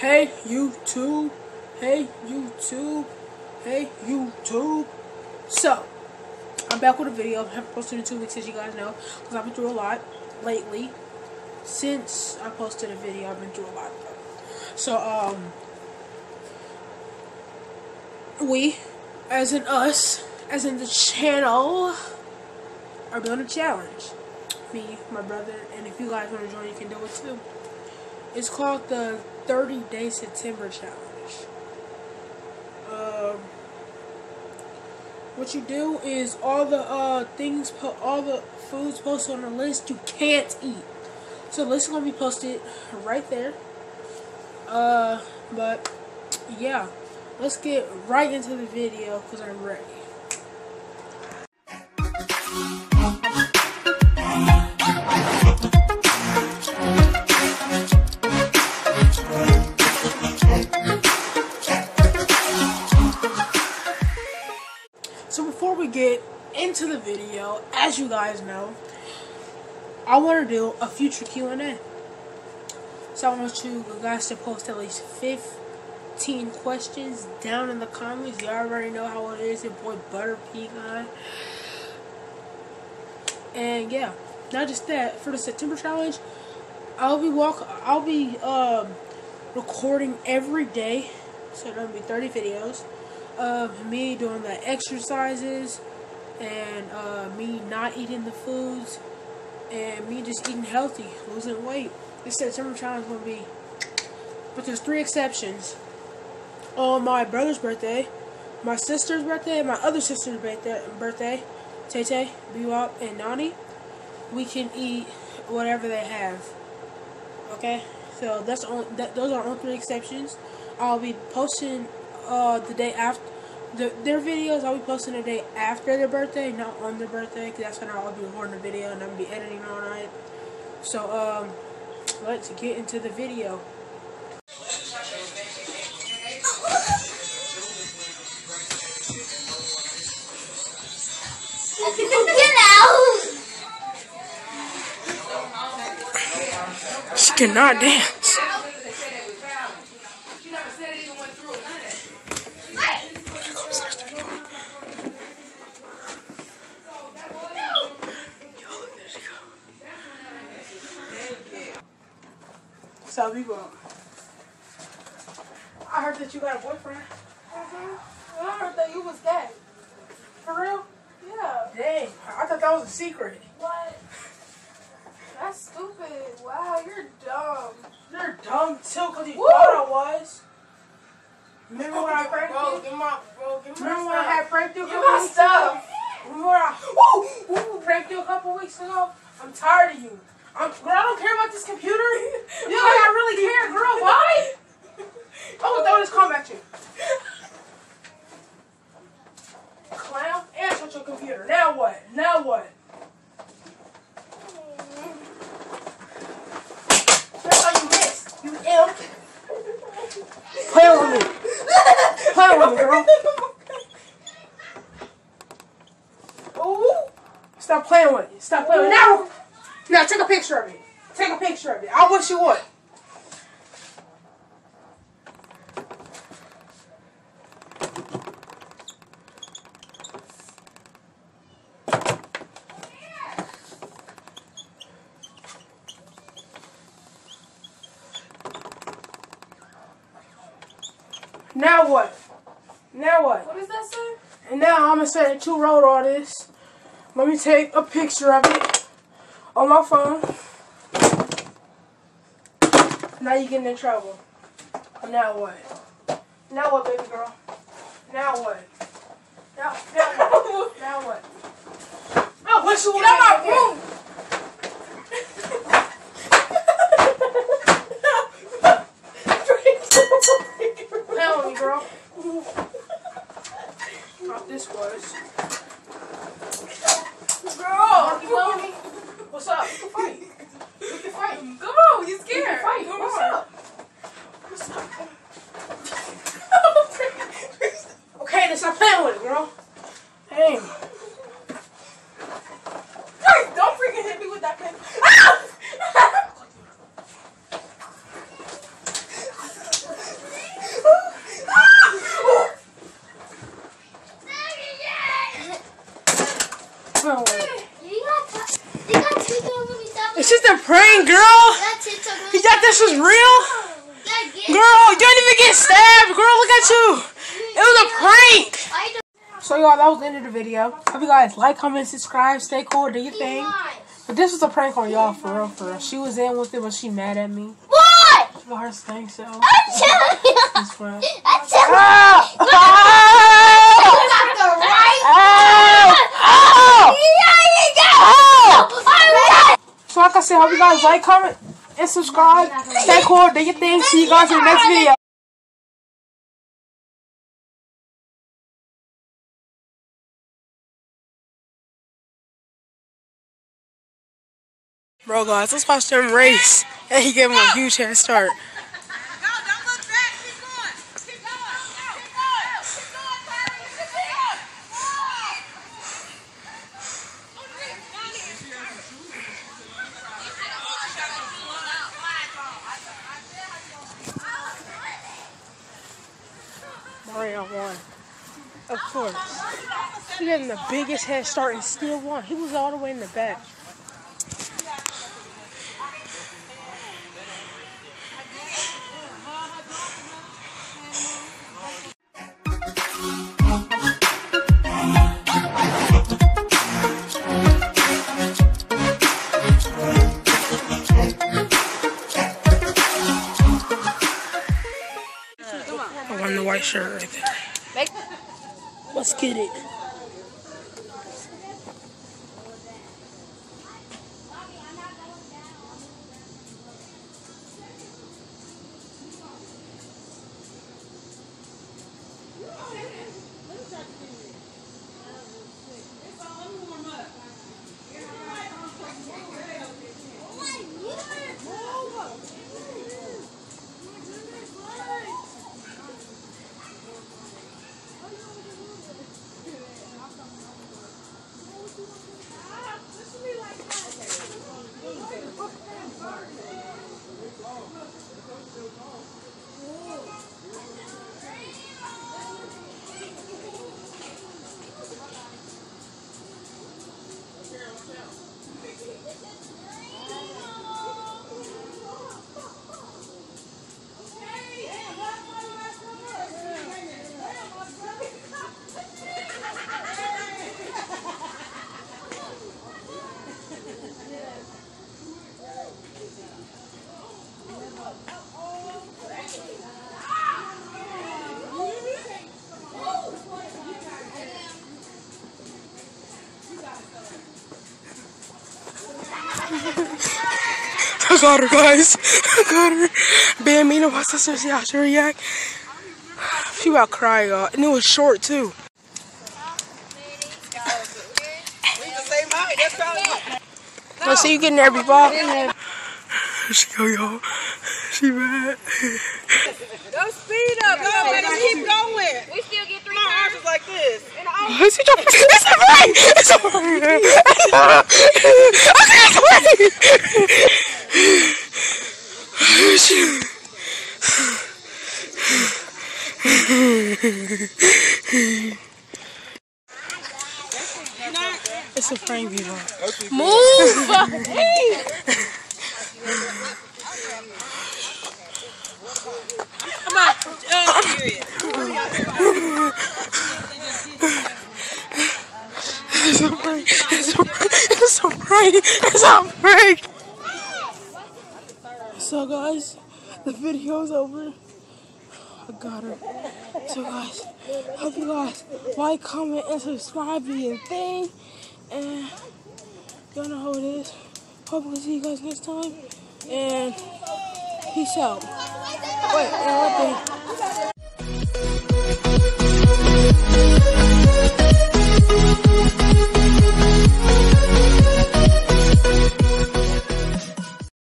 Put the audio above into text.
Hey YouTube, hey YouTube, hey YouTube. So, I'm back with a video. I haven't posted in two weeks, as you guys know, because I've been through a lot lately. Since I posted a video, I've been through a lot. So, um, we, as in us, as in the channel, are doing a challenge. Me, my brother, and if you guys want to join, you can do it too. It's called the 30 Day September Challenge. Um, what you do is all the uh, things, all the foods posted on the list you can't eat. So the list is gonna be posted right there. Uh, but yeah, let's get right into the video because I'm ready. Video, as you guys know, I want to do a future Q&A. So I want you guys to post at least 15 questions down in the comments. You already know how it is. Your boy Butter Pecan. And yeah, not just that. For the September challenge, I'll be walk. I'll be um, recording every day. So there'll be 30 videos of me doing the exercises and uh, me not eating the foods and me just eating healthy, losing weight. This September challenge is gonna be, but there's three exceptions. On my brother's birthday, my sister's birthday, my other sister's birthday, birthday, Tay Bebop, and Nani, we can eat whatever they have. Okay, so that's on. That, those are only three exceptions. I'll be posting uh, the day after. The, their videos I'll be posting the day after their birthday, not on their birthday, because that's when I'll be recording the video and I'll be editing all night. So, um, let's get into the video. She cannot dance. So we people, I heard that you got a boyfriend. Mm-hmm. I heard that you was gay. For real? Yeah. Dang, I thought that was a secret. What? That's stupid. Wow, you're dumb. You're dumb too, cause you Woo! thought I was. Remember when I pranked Bro, you? give my, bro, give my Remember when I had pranked you Give my stuff. Remember when I pranked you a couple weeks ago? I'm tired of you. I'm, girl, I don't care about this computer. You know, like I really care, girl. Why? I'm gonna oh, throw this comb at you. Clown, and touch your computer. Now what? Now what? That's how you miss. You imp. Play with me. Play with me, girl. Ooh. Stop playing with it. Stop playing with it. Now, now take a picture of it. Take a picture of it. I wish you would. Now what? Now what? What does that say? And now I'm gonna say that you wrote all this. Let me take a picture of it on my phone. Now you getting in trouble. Now what? Now what, baby girl? Now what? Now, now what? now what? I wish you would out my room! Girl. Thought this was. Girl! You me? What's up? We can fight. We can fight. Come on, you scared. fight. Come What's on. up? What's up? Okay, then stop playing with it, girl. Hey. Hey, Don't freaking hit me with that pen. A prank, girl? You thought this was real? Girl, you didn't even get stabbed. Girl, look at you. It was a prank. So, y'all, that was the end of the video. Hope you guys like, comment, subscribe, stay cool, do your thing. But this was a prank on y'all, for real, for real. She was in with it, but she mad at me. What? Lars thinks so. I'm telling you. I'm telling ah! you. Ah! I said, hope you guys like, comment, and subscribe. Stay cool, do your thing. See you guys in the next video. Bro, guys, let's watch them race. And he gave him a huge head start. Won. Of course. He getting the biggest head start and still won. He was all the way in the back. Shirt right there. Let's get it. I got her, guys. I got her. Bambino, my sister, see how she react. She about to cry, y'all. And it was short, too. Let's see you getting there, before. Here she go, y'all. She mad. Go speed up. Go, man. Keep going. We still get three My arms is like this. And I Let's see your It's a break! It's a break! It's a break! It's a frame view. Move! It's a break! It's a break! It's a break! It's a break! So guys, the video's over. I got her. So guys, hope you guys like, comment, and subscribe to your thing. And y'all know how it is. Hope we see you guys next time. And peace out. Wait, and one thing.